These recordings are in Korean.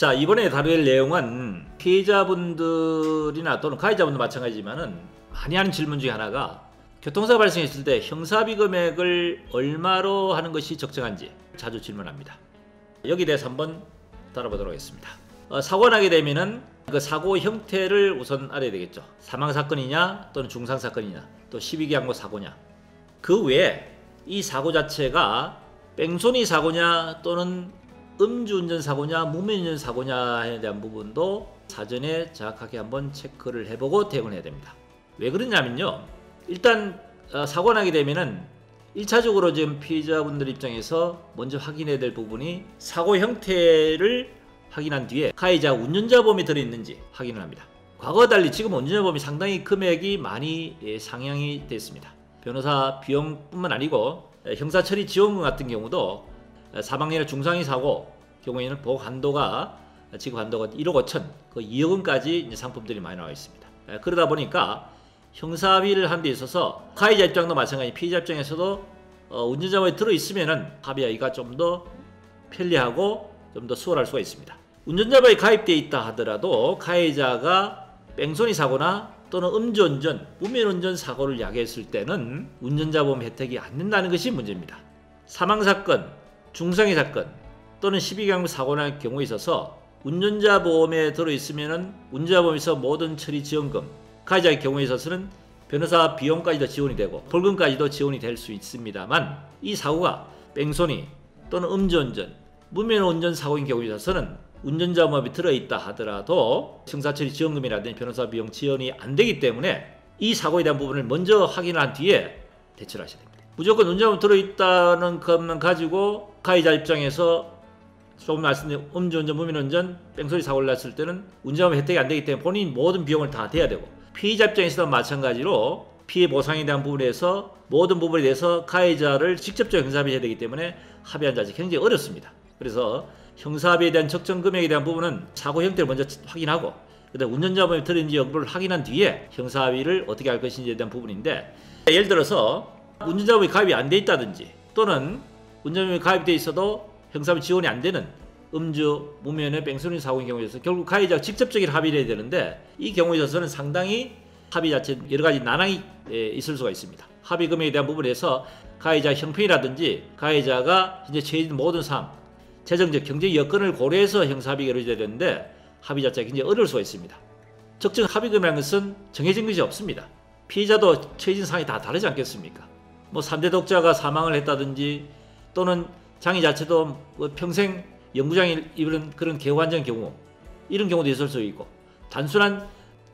자 이번에 다룰 내용은 피해자분들이나 또는 가해자분도 마찬가지지만은 많이 하는 질문 중에 하나가 교통사고 발생했을 때 형사비 금액을 얼마로 하는 것이 적정한지 자주 질문합니다. 여기 대해서 한번 다뤄보도록 하겠습니다. 어, 사고가 나게 되면은 그 사고 형태를 우선 알아야 되겠죠. 사망 사건이냐 또는 중상 사건이냐 또 12기항고 사고냐 그 외에 이 사고 자체가 뺑소니 사고냐 또는 음주운전 사고냐 무면운전 사고냐에 대한 부분도 사전에 정확하게 한번 체크를 해보고 대응을 해야 됩니다. 왜 그러냐면요. 일단 어, 사고 나게 되면은 1차적으로 지금 피해자분들 입장에서 먼저 확인해야 될 부분이 사고 형태를 확인한 뒤에 가해자 운전자 보험이 들어있는지 확인을 합니다. 과거와 달리 지금 운전자 보험이 상당히 금액이 많이 예, 상향이 됐습니다. 변호사 비용뿐만 아니고 예, 형사 처리 지원금 같은 경우도 사망이나 중상이 사고 경우에는 보호 한도가 지급 한도가 1억 5천, 그 2억 원까지 상품들이 많이 나와 있습니다. 예, 그러다 보니까 형사비를 한 데 있어서 가해자 입장도 마찬가지, 피해자 입장에서도 어, 운전자가 들어 있으면은 합의하기가 좀 더 편리하고 좀 더 수월할 수가 있습니다. 운전자보험에 가입되어 있다 하더라도 가해자가 뺑소니 사고나 또는 음주운전, 무면운전 사고를 야기했을 때는 운전자보험 혜택이 안 된다는 것이 문제입니다. 사망사건, 중상해 사건 또는 12경 사고나 경우에 있어서 운전자 보험에 들어있으면 운전자 보험에서 모든 처리 지원금, 가해자의 경우에 있어서는 변호사 비용까지도 지원이 되고 벌금까지도 지원이 될 수 있습니다만 이 사고가 뺑소니 또는 음주운전, 무면운전 사고인 경우에 있어서는 운전자 보험이 들어있다 하더라도 형사처리 지원금이라든지 변호사 비용 지원이 안 되기 때문에 이 사고에 대한 부분을 먼저 확인한 뒤에 대처를 하셔야 됩니다. 무조건 운전자보험 들어있다는 것만 가지고 가해자 입장에서 조금 말씀드린 음주운전, 무면운전, 뺑소니 사고를 났을 때는 운전자보험 혜택이 안 되기 때문에 본인 모든 비용을 다 대야 되고 피해자 입장에서도 마찬가지로 피해 보상에 대한 부분에서 모든 부분에 대해서 가해자를 직접적으로 형사비해야 되기 때문에 합의한 자체 굉장히 어렵습니다. 그래서 형사비에 대한 적정 금액에 대한 부분은 사고 형태를 먼저 확인하고 그다음 운전자보험이 들어있는지 여부를 확인한 뒤에 형사비를 어떻게 할 것인지에 대한 부분인데 예를 들어서 운전자보험이 가입이 안 돼 있다든지 또는 운전자보험이 가입돼 있어도 형사비 지원이 안 되는 음주, 무면허, 뺑소니 사고인 경우에서 결국 가해자가 직접적인 합의를 해야 되는데 이 경우에 있어서는 상당히 합의 자체 여러 가지 난항이 있을 수가 있습니다. 합의 금액에 대한 부분에서 가해자 형편이라든지 가해자가 현재 처해 있는 모든 사항, 재정적 경제 여건을 고려해서 형사합의가 이루어져야 되는데 합의 자체가 굉장히 어려울 수가 있습니다. 적정 합의 금액이라는 것은 정해진 것이 없습니다. 피해자도 처해진 사항이 다 다르지 않겠습니까? 뭐 3대 독자가 사망을 했다든지 또는 장애 자체도 뭐 평생 영구장애 입은 그런 개환전 경우 이런 경우도 있을 수 있고 단순한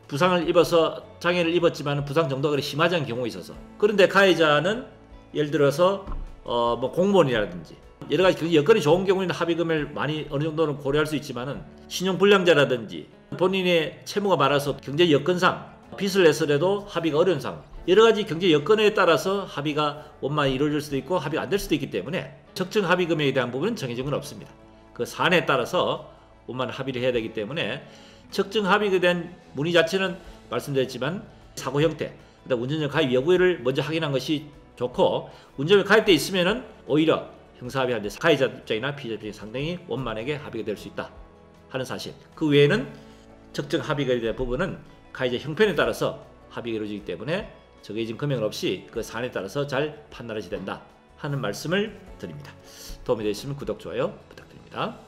부상을 입어서 장애를 입었지만 부상 정도가 심하지 않은 경우가 있어서 그런데 가해자는 예를 들어서 어 뭐 공무원이라든지 여러 가지 그 여건이 좋은 경우에는 합의금을 많이 어느 정도는 고려할 수 있지만은 신용 불량자라든지 본인의 채무가 많아서 경제 여건상 빚을 내서라도 합의가 어려운 상황 여러 가지 경제 여건에 따라서 합의가 원만히 이루어질 수도 있고 합의가 안 될 수도 있기 때문에 적정 합의 금액에 대한 부분은 정해진 건 없습니다. 그 사안에 따라서 원만 합의를 해야 되기 때문에 적정 합의에 대한 문의 자체는 말씀드렸지만 사고 형태, 운전자 가입 여부를 먼저 확인한 것이 좋고 운전자 가입돼 있으면은 오히려 형사합의하는데 가해자 입장이나 피해자 입장이 상당히 원만하게 합의가 될 수 있다 하는 사실. 그 외에는 적정 합의가 대한 부분은 가해자 형편에 따라서 합의가 이루어지기 때문에 정해진 금액 없이 그 사안에 따라서 잘 판단하셔야 된다 하는 말씀을 드립니다. 도움이 되셨으면 구독, 좋아요 부탁드립니다.